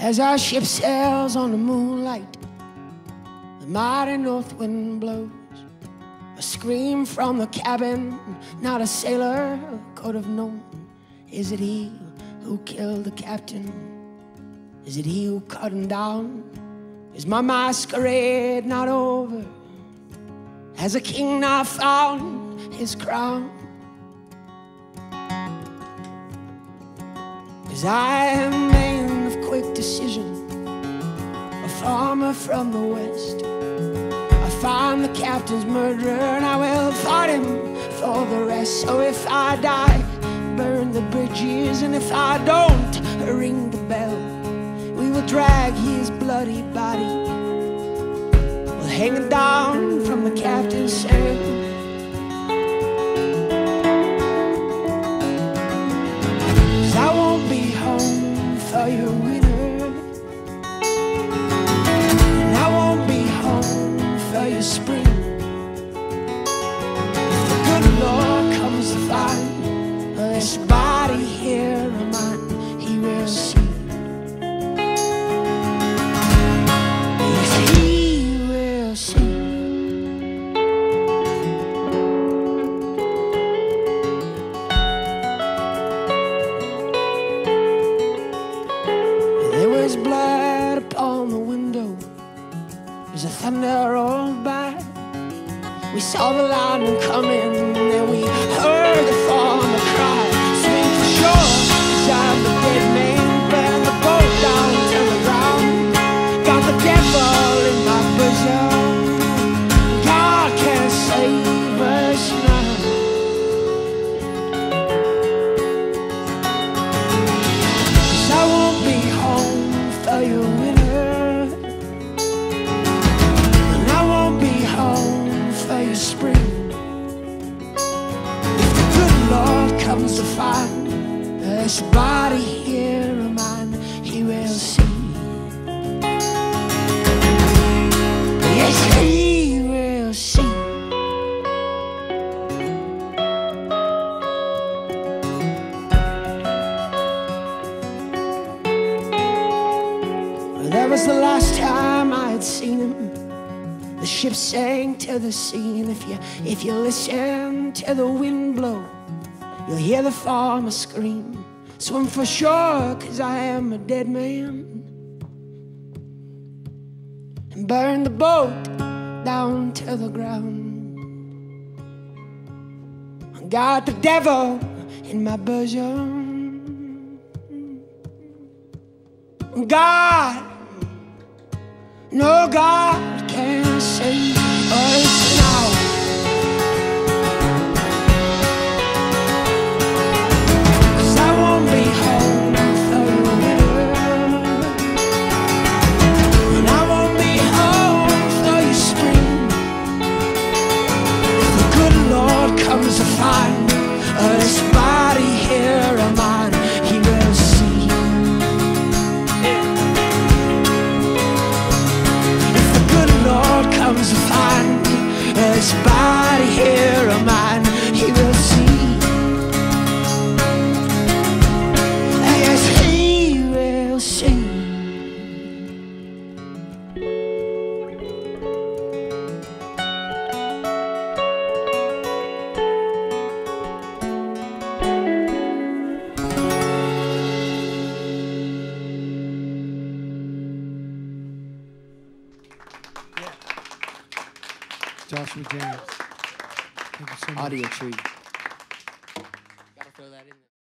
As our ship sails on the moonlight, the mighty north wind blows. A scream from the cabin, not a sailor could have known. Is it he who killed the captain? Is it he who cut him down? Is my masquerade not over? Has a king now found his crown? Cause I am a man of quick decision, a farmer from the west. I find the captain's murderer and I will fight him for the rest. So if I die, burn the bridges, and if I don't, ring the bell. We will drag his bloody body, we'll hang it down from the captain's cell. There was blood upon the window as the thunder rolled by. We saw the lightning coming and we heard the comes to find this body here of mine, he will see. Yes, he will see. Well, that was the last time I had seen him. The ship sank to the sea, and if you if you listen to the wind blow, you'll hear the farmer scream. Swim for shore, cause I am a dead man. And burn the boat down to the ground. I got the devil in my bosom. God, no God can save Joshua James. Thank you so much. Audio